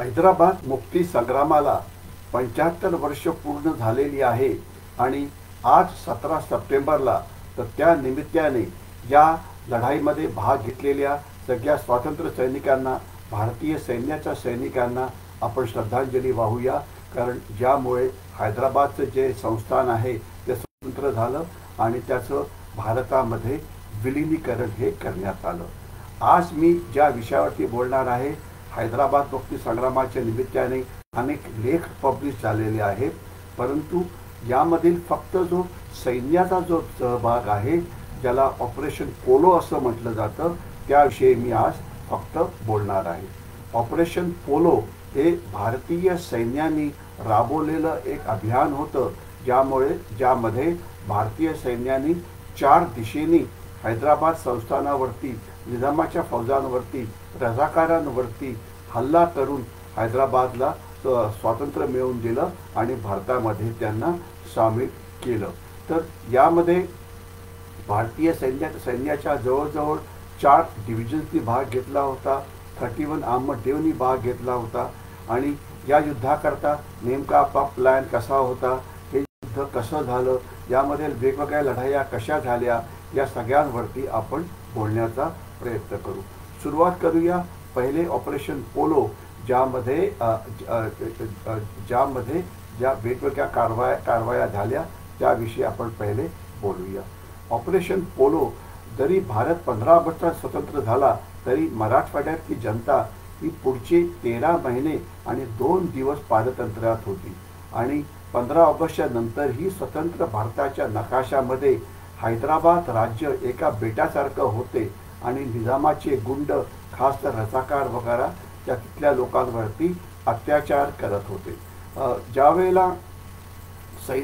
हैदराबाद मुक्ती संग्रामाला पंच्याहत्तर वर्ष पूर्ण झालेली आहे आणि आज सतरा सप्टेंबरला तर त्या निमित्ताने या लढाईमध्ये भाग घेतलेल्या सगळ्या स्वातंत्र्य सैनिकांना भारतीय सैन्याच्या सैनिकांना आपण श्रद्धांजली वाहूया. कारण ज्यामुळे हैदराबादचं जे संस्थान आहे ते स्वतंत्र झालं आणि त्याचं भारतामध्ये विलिनीकरण हे करण्यात आलं. आज मी ज्या विषयावरती बोलणार आहे हैदराबाद भक्ती संग्रामाच्या निमित्ताने अनेक लेख पब्लिश झालेले आहेत. परंतु यामधील फक्त जो सैन्याचा जो सहभाग आहे ज्याला ऑपरेशन पोलो असं म्हटलं जातं त्याविषयी मी आज फक्त बोलणार आहे. ऑपरेशन पोलो हे भारतीय सैन्याने राबवलेलं एक अभियान होतं ज्यामुळे ज्यामध्ये भारतीय सैन्याने चार दिशेने हैदराबाद संस्थानावरती निजामाच्या फौजांवरती रजाकारांवरती हल्ला करून हैदराबादला स्वातंत्र्य मिळवून दिलं आणि भारतामध्ये त्यांना सामील केलं. तर यामध्ये भारतीय सैन्या सैन्याच्या जवळजवळ चार डिव्हिजन्सनी भाग घेतला होता थर्टी वन आमदेवनी भाग घेतला होता आणि या युद्धाकरता नेमका आपला प्लॅन कसा होता हे युद्ध कसं झालं यामध्ये वेगवेगळ्या लढाया कशा झाल्या या सगळ्यांवरती आपण बोलण्याचा प्रयत्न करू. सुरुवात करूया. पहिले ऑपरेशन पोलो ज्यामध्ये ज्यामध्ये ज्या वेगवेगळ्या कारवाया कारवाया झाल्या त्याविषयी आपण पहिले बोलूया. ऑपरेशन पोलो जरी भारत पंधरा ऑगस्टला स्वतंत्र झाला तरी मराठवाड्यातली जनता ही पुढचे तेरा महिने आणि दोन दिवस पारतंत्र्यात होती. आणि पंधरा ऑगस्टच्या नंतर ही स्वतंत्र भारताच्या नकाशामध्ये हैदराबाद राज्य एका बेटासारखं होते. आणि निजामाचे गुंड खास तर रजाकार वगैरे त्या तिथल्या लोकांवरती अत्याचार करत होते. ज्यावेळेला सै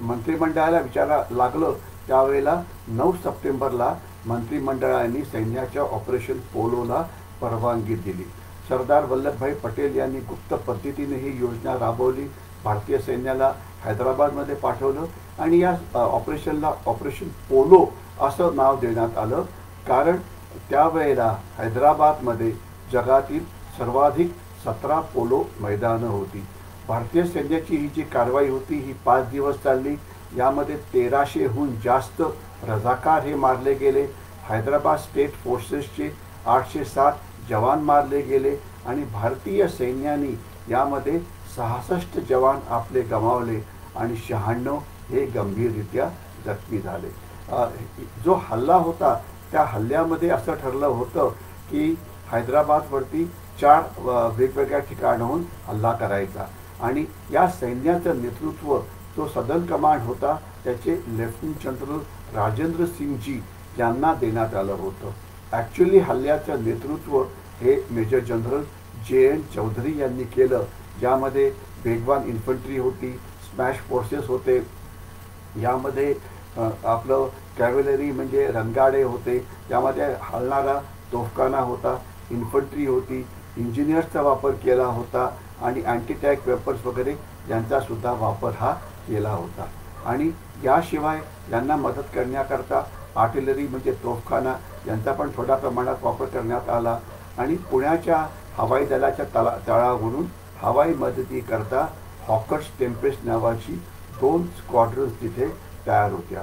मंत्रिमंडळाला विचारा लागलं त्यावेळेला नऊ सप्टेंबरला मंत्रिमंडळाने सैन्याच्या ऑपरेशन पोलोला परवानगी दिली. सरदार वल्लभभाई पटेल यांनी गुप्त पद्धतीने ही योजना राबवली भारतीय सैन्याला हैदराबादमध्ये पाठवलं आणि या ऑपरेशनला ऑपरेशन पोलो असं नाव देण्यात आलं. कारण त्यावेळेला हैदराबादमध्ये जगातील सर्वाधिक सतरा पोलो मैदानं होती. भारतीय सैन्याची ही जी कारवाई होती ही पाच दिवस चालली. यामध्ये तेराशेहून जास्त रजाकार हे मारले गेले. हैदराबाद स्टेट फोर्सेसचे आठशे सात जवान मारले गेले आणि भारतीय सैन्याने यामध्ये सहासष्ट जवान आपले गमावले आणि शहाण्णव हे गंभीररित्या जखमी झाले. जो हल्ला होता त्या हल्ल्यामध्ये असं ठरलं होतं की हैदराबादवरती चार वेगवेगळ्या ठिकाणाहून हल्ला करायचा. आणि या सैन्याचं नेतृत्व जो सदन कमांड होता त्याचे लेफ्टनंट जनरल राजेंद्र सिंगजी यांना देण्यात आलं होतं. ॲक्च्युली हल्ल्याचं नेतृत्व हे major general J N Chaudhary यांनी केलं ज्यामध्ये वेगवान इन्फंट्री होती स्मॅश फोर्सेस होते. यामध्ये आपलं कॅव्हलरी म्हणजे रणगाडे होते त्यामध्ये हलणारा तोफखाना होता इन्फंट्री होती इंजिनियर्सचा वापर केला होता आणि अँटीटॅक वेपर्स वगैरे यांचासुद्धा वापर हा केला होता. आणि याशिवाय यांना मदत करण्याकरता आर्टिलरी म्हणजे तोफखाना यांचा पण थोड्या प्रमाणात वापर करण्यात आला आणि पुण्याच्या हवाई दलाच्या तळा तळावरून हवाई मदतीकरता हॉकर्स टेम्पेस्ट नावाची दोन स्क्वॉड्रन्स तिथे तयार होत्या.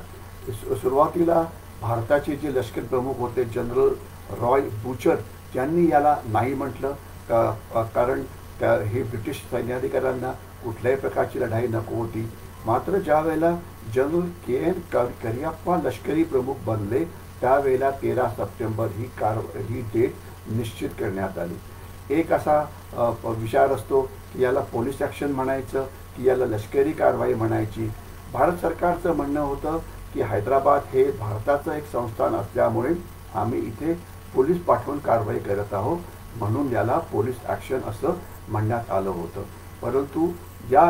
सुरुवातीला भारताचे जे लष्कर प्रमुख होते जनरल रॉय बुचर त्यांनी याला नाही म्हटलं. का कारण त्या हे ब्रिटिश सैन्याधिकाऱ्यांना कुठल्याही प्रकारची लढाई नको होती. मात्र ज्या वेळेला जनरल के एन करियप्पा लष्करी प्रमुख बनले त्यावेळेला तेरा सप्टेंबर ही कार ही डेट निश्चित करण्यात आली. एक असा विचार असतो की याला पोलीस ॲक्शन म्हणायचं की याला लष्करी कारवाई म्हणायची. भारत सरकारचं म्हणणं होतं की हैदराबाद हे भारताचं एक संस्थान असल्यामुळे आम्ही इथे पोलीस पाठवून कारवाई करत आहोत म्हणून याला पोलीस ॲक्शन असं म्हणण्यात आलं होतं. परंतु या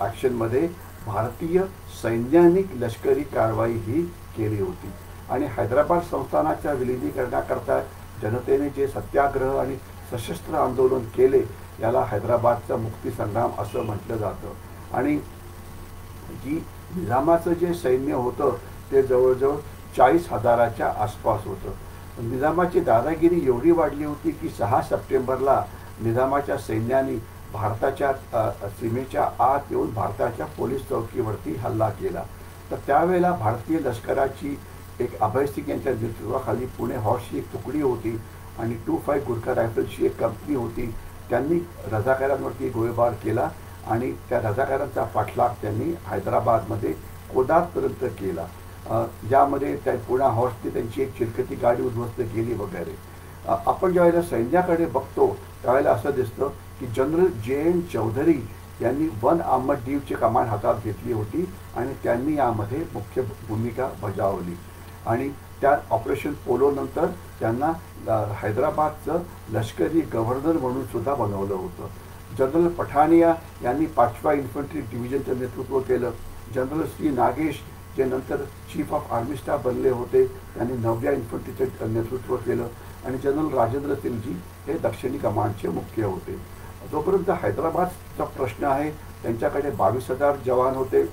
ॲक्शनमध्ये भारतीय सैन्यानिक लष्करी कारवाई ही केली होती. आणि हैदराबाद संस्थानाच्या विलिनीकरणाकरता जनतेने जे सत्याग्रह आणि सशस्त्र आंदोलन केले याला हैदराबादचा मुक्तीसंग्राम असं म्हटलं जातं. आणि जी निजामाचं जे सैन्य होतं ते जवळजवळ चाळीस हजाराच्या आसपास होतं. निजामाची दादागिरी एवढी वाढली होती की सहा सप्टेंबरला निजामाच्या सैन्याने भारताच्या सीमेच्या आत येऊन भारताच्या पोलीस चौकीवरती हल्ला केला. तर त्यावेळेला भारतीय लष्कराची एक अभय सिंग यांच्या नेतृत्वाखाली पुणे हॉर्सची एक तुकडी होती आणि टू फाय गुरखा रायफल्सची एक कंपनी होती. त्यांनी रजाकारांवरती गोळीबार केला. आणि त्या रजाकारांचा पाठलाग त्यांनी हैदराबादमध्ये कोदातपर्यंत केला. ज्यामध्ये त्या पुणा हॉर्सने त्यांची एक चिरकती गाडी उद्ध्वस्त केली वगैरे. आपण ज्यावेळेला सैन्याकडे बघतो त्यावेळेला असं दिसतं की जनरल जे एन चौधरी यांनी वन आर्मड डीवची कमांड हातात घेतली होती आणि त्यांनी यामध्ये मुख्य भूमिका बजावली. आणि त्या ऑपरेशन पोलोनंतर त्यांना हैदराबादचं लष्करी गव्हर्नर म्हणून सुद्धा बनवलं होतं. जनरल पठानिया यांनी पाचव्या इन्फंट्री डिव्हिजनचं नेतृत्व केलं. जनरल श्री नागेश जे नंतर चीफ ऑफ आर्मी स्टाफ बनले होते त्यांनी नवव्या इन्फंट्रीचं नेतृत्व केलं. आणि जनरल राजेंद्र सिंगजी हे दक्षिणी कमांडचे मुख्य होते. जोपर्यंत हैदराबादचा प्रश्न आहे त्यांच्याकडे बावीस हजार जवान होते.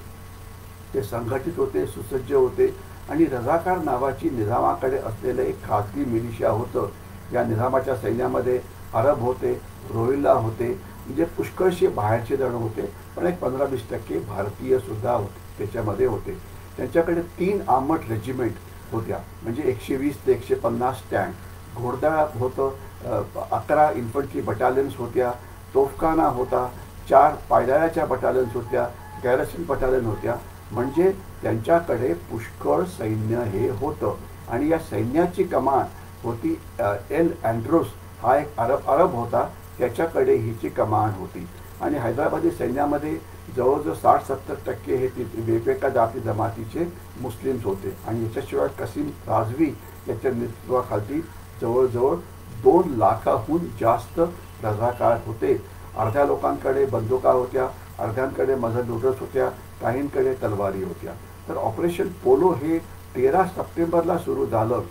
ते संघटित होते सुसज्ज होते. आणि रझाकार नावाची निझामाकडे असलेलं एक खाजगी मिलिशिया होतं. या निझामाच्या सैन्यामध्ये अरब होते रोहिल्ला होते. म्हणजे पुष्कळशे बाहेरचे जण होते पण एक पंधरा वीस टक्के भारतीय सुद्धा होते त्याच्यामध्ये होते. त्यांच्याकडे तीन आंबट रेजिमेंट होत्या. म्हणजे एकशे वीस ते एकशे पन्नास टँक घोडदळ होतं अकरा इन्फंट्री बटालियन्स होत्या तोफखाना होता चार पायदळाच्या बटालियन्स होत्या गॅरसन बटालियन होत्या. म्हणजे त्यांच्याकडे पुष्कळ सैन्य हे होतं. आणि या सैन्याची कमान होती एल अँड्रोस. हा एक अरब अरब होता. त्याच्याकडे हिची कमान होती. आणि हैदराबादी सैन्यामध्ये जवळजवळ साठ सत्तर टक्के हे ति- वेगवेगळ्या जाती जमातीचे मुस्लिम्स होते. आणि याच्याशिवाय कसीम राजवी याच्या नेतृत्वाखाली जवळजवळ दोन लाखाहून जास्त रझाकार होते. अर्ध्या लोकांकडे बंदुका होत्या अर्ध्यांकडे मजल लुडर्स होत्या काहींकडे तलवारी होत्या. तर ऑपरेशन पोलो हे तेरा सप्टेंबरला सुरू झालं.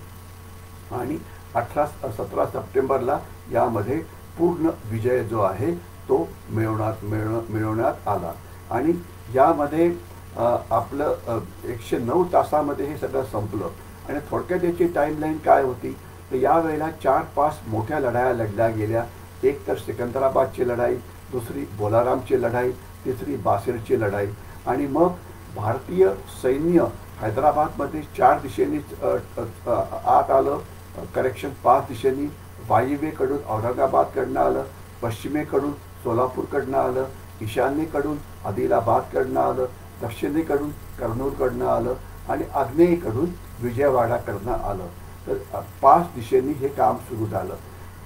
आणि अठरा सतरा सप्टेंबरला यामध्ये पूर्ण विजय जो आहे तो मिळवण्यात मिळव मिळवण्यात आला. आणि यामध्ये आपलं एकशे नऊ तासामध्ये हे सगळं संपलं. आणि थोडक्यात याची टाईमलाईन काय होती? तर यावेळेला चार पाच मोठ्या लढाया लढल्या गेल्या. एक तर सिकंदराबादची लढाई दुसरी बोलारामची लढाई तिसरी बासिरची लढाई. आणि मग भारतीय सैन्य हैदराबादमध्ये चार दिशेने आत आलं. करेक्शन पाच दिशेनी. वायव्येकडून औरंगाबादकडनं आलं पश्चिमेकडून सोलापूरकडनं आलं ईशान्येकडून आदिलाबादकडनं आलं दक्षिणेकडून कर्नूलकडनं आलं आणि आग्नेयेकडून विजयवाडाकडनं आलं. तर पाच दिशेनी हे काम सुरू झालं.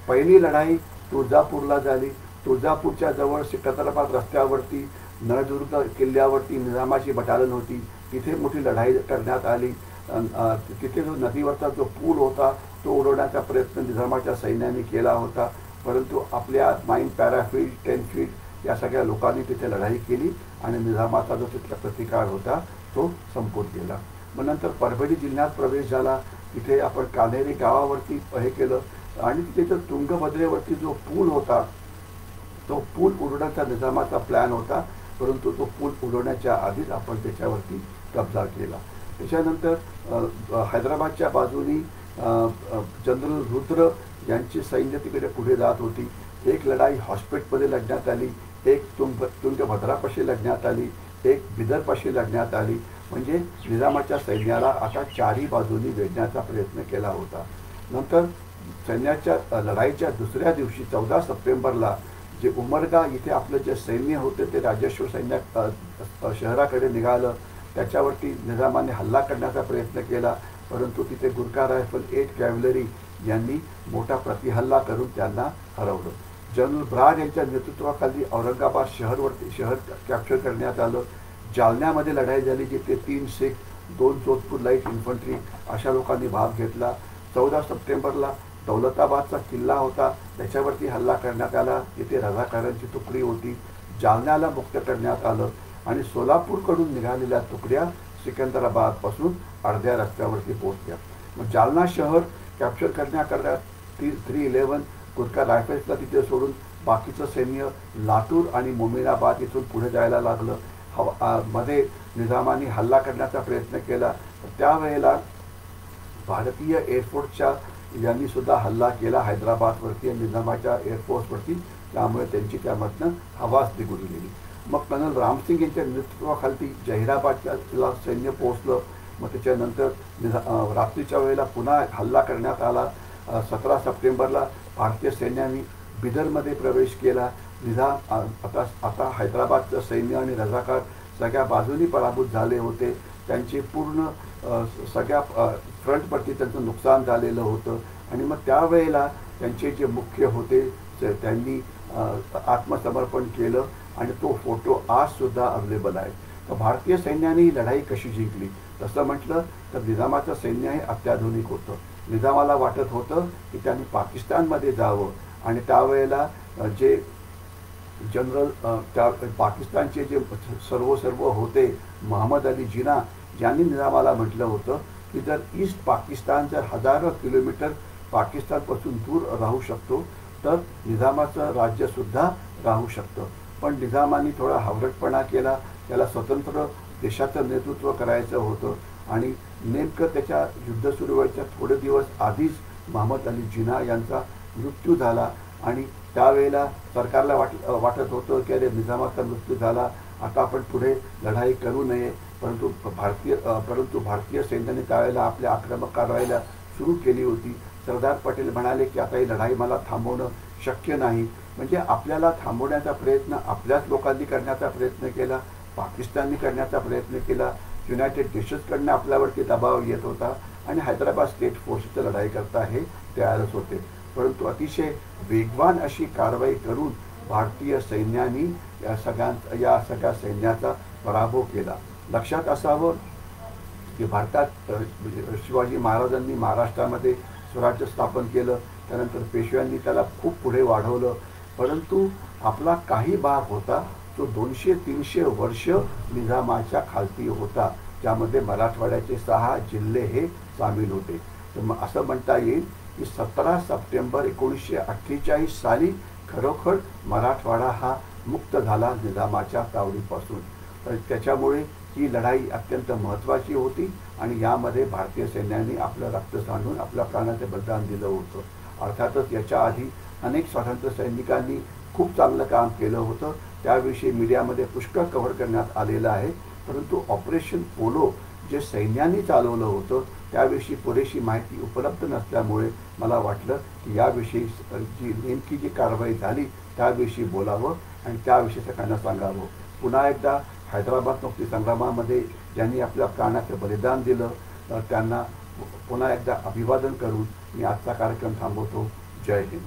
पहिली लढाई तुळजापूरला झाली. तुळजापूरच्या जवळ सिकंदराबाद रस्त्यावरती नळदुर्ग किल्ल्यावरती निजामाची बटालन होती. तिथे मोठी लढाई करण्यात आली. तिथे जो नदीवरचा जो पूल होता तो उडवण्याचा प्रयत्न निधर्माच्या सैन्याने केला होता. परंतु आपल्या माइन पॅराफील्ड टेन फील्ड या सगळ्या लोकांनी तिथे लढाई केली आणि निजामाचा जो तिथला प्रतिकार होता तो संपून गेला. मग नंतर परभणी जिल्ह्यात प्रवेश झाला. तिथे आपण कान्हेरी गावावरती हे केलं. आणि तिथे तर तुंगभद्रेवरती जो पूल होता तो पूल उडवण्याचा निजामाचा प्लॅन होता. परंतु तो पूल उडवण्याच्या आधीच आपण त्याच्यावरती कब्जा केला. त्याच्यानंतर हैदराबादच्या बाजूनी जनरल रुद्र यांची सैन्य तिकडे पुढे जात होती. एक लढाई हॉस्पिटलमध्ये लढण्यात आली एक तुंग तुंगभद्रापाशी लढण्यात आली एक बिदरपाशी लढण्यात आली. म्हणजे निजामाच्या सैन्याला आता चारही बाजूनी वेढण्याचा प्रयत्न केला होता. नंतर सैन्याच्या लढाईच्या दुसऱ्या दिवशी चौदा सप्टेंबरला जे उमरगा इथे आपलं जे सैन्य होते ते राजेश्वर सैन्या शहराकडे निघालं. त्याच्यावरती निजामाने हल्ला करण्याचा प्रयत्न केला परंतु तिथे गुरखा रायफल एट कॅव्हलरी यांनी मोठा प्रतिहल्ला करून त्यांना हरवलं. जनरल ब्राड यांच्या नेतृत्वाखाली औरंगाबाद शहरवरती शहर कॅप्चर करण्यात आलं. जालन्यामध्ये लढाई झाली जिथे तीन शीख दोन जोधपूर लाइट इन्फंट्री अशा लोकांनी भाग घेतला. चौदा सप्टेंबरला दौलताबादचा किल्ला होता. त्याच्यावरती हल्ला करण्यात आला. तिथे रझाकारांची तुकडी होती. जालन्याला मुक्त करण्यात आलं. आणि सोलापूरकडून निघालेल्या तुकड्या सिकंदराबादपासून अर्ध्या रस्त्यावरती पोहोचल्या. मग जालना शहर कॅप्चर करण्याकरता ती थ्री इलेवन गुरखा रायफल्सला तिथे सोडून बाकीचं सैन्य लातूर आणि मोमिनाबाद इथून पुढे जायला लागलं. हवा मध्ये निजामाने हल्ला करण्याचा प्रयत्न केला. त्यावेळेला भारतीय एअरफोर्सच्या यांनी सुद्धा हल्ला केला. हैदराबादवरती आणि निजामाच्या एअरफोर्सवरती त्यामुळे त्यांची त्यामधनं हवाच निघून गेली. मग कर्नल रामसिंग यांच्या नेतृत्वाखाली जहिराबादच्या सैन्य पोहोचलं. मग त्याच्यानंतर रात्रीच्या वेळेला पुन्हा हल्ला करण्यात आला. सतरा सप्टेंबरला भारतीय सैन्याने बिदरमध्ये प्रवेश केला. निझाम आता आता हैदराबादचं सैन्य आणि रजाकार सगळ्या बाजूनी पराभूत झाले होते. त्यांचे पूर्ण सगळ्या फ्रंटवरती त्यांचं नुकसान झालेलं होतं. आणि मग त्यावेळेला त्यांचे जे मुख्य होते ते- त्यांनी आत्मसमर्पण केलं. आणि तो फोटो आजसुद्धा अवेलेबल आहे. तर भारतीय सैन्याने ही लढाई कशी जिंकली? तसं म्हटलं तर निजामाचं सैन्य हे अत्याधुनिक होतं. निजामाला वाटत होतं की त्यांनी पाकिस्तानमध्ये जावं आणि त्यावेळेला जे जनरल त्या पाकिस्तानचे जे सर्व सर्व होते मोहम्मद अली जिना यांनी निजामाला म्हटलं होतं की जर ईस्ट पाकिस्तान जर हजारो किलोमीटर पाकिस्तानपासून दूर राहू शकतो तर निजामाचं राज्यसुद्धा राहू शकतं. पण निजामाने थोडा हावरटपणा केला. त्याला स्वतंत्र देशाचं नेतृत्व करायचं होतं. आणि नेमकं त्याच्या युद्ध सुरू व्हायच्या थोडे दिवस आधीच महम्मद अली जिना यांचा मृत्यू झाला. आणि त्यावेळेला सरकारला वाट वाटत होतं की अरे निजामाचा मृत्यू झाला. आता आपण पुढे लढाई करू नये. परंतु भारतीय परंतु भारतीय सैन्याने त्यावेळेला आपल्या आक्रमक कारवाईला सुरू केली होती. सरदार पटेल म्हणाले की आता ही लढाई मला थांबवणं शक्य नाही. म्हणजे आपल्याला थांबवण्याचा प्रयत्न आपल्याच लोकांनी करण्याचा प्रयत्न केला पाकिस्ताननी करण्याचा प्रयत्न केला युनायटेड नेशन्सकडनं आपल्यावरती दबाव येत होता आणि हैदराबाद स्टेट फोर्सचं लढाई करता हे तयारच होते. परंतु अतिशय वेगवान अशी कारवाई करून भारतीय सैन्यानी या सगळ्यां या सगळ्या सैन्याचा पराभव केला. लक्षात असावं की भारतात म्हणजे शिवाजी महाराजांनी महाराष्ट्रामध्ये स्वराज्य स्थापन केलं. त्यानंतर पेशव्यांनी त्याला खूप पुढे वाढवलं. परंतु आपला काही भाग होता तो दोनशे तीनशे वर्ष निजामाच्या खालती होता ज्यामध्ये मराठवाड्याचे सहा जिल्हे हे सामील होते. तर मग असं म्हणता येईल की सतरा सप्टेंबर एकोणीसशे अठ्ठेचाळीस साली खरोखर मराठवाडा हा मुक्त झाला निजामाच्या तावडीपासून. तर त्याच्यामुळे ही लढाई अत्यंत महत्त्वाची होती आणि यामध्ये भारतीय सैन्याने आपलं रक्त सांडून आपल्या प्राणाचे बलिदान दिलं होतं. अर्थातच याच्या आधी अनेक स्वातंत्र्य सैनिकांनी खूप चांगलं काम केलं होतं. त्याविषयी मीडियामध्ये पुष्कळ कव्हर करण्यात आलेलं आहे. परंतु ऑपरेशन पोलो जे सैन्याने चालवलं होतं त्याविषयी पुरेशी माहिती उपलब्ध नसल्यामुळे मला वाटलं की याविषयी जी नेमकी जी कारवाई झाली त्याविषयी बोलावं आणि त्याविषयी सगळ्यांना सांगावं. पुन्हा एकदा हैदराबाद मुक्ती संग्रामामध्ये ज्यांनी आपल्या प्राणाचं बलिदान दिलं त्यांना पुन्हा एकदा अभिवादन करून मी आजचा कार्यक्रम थांबवतो. जय हिंद.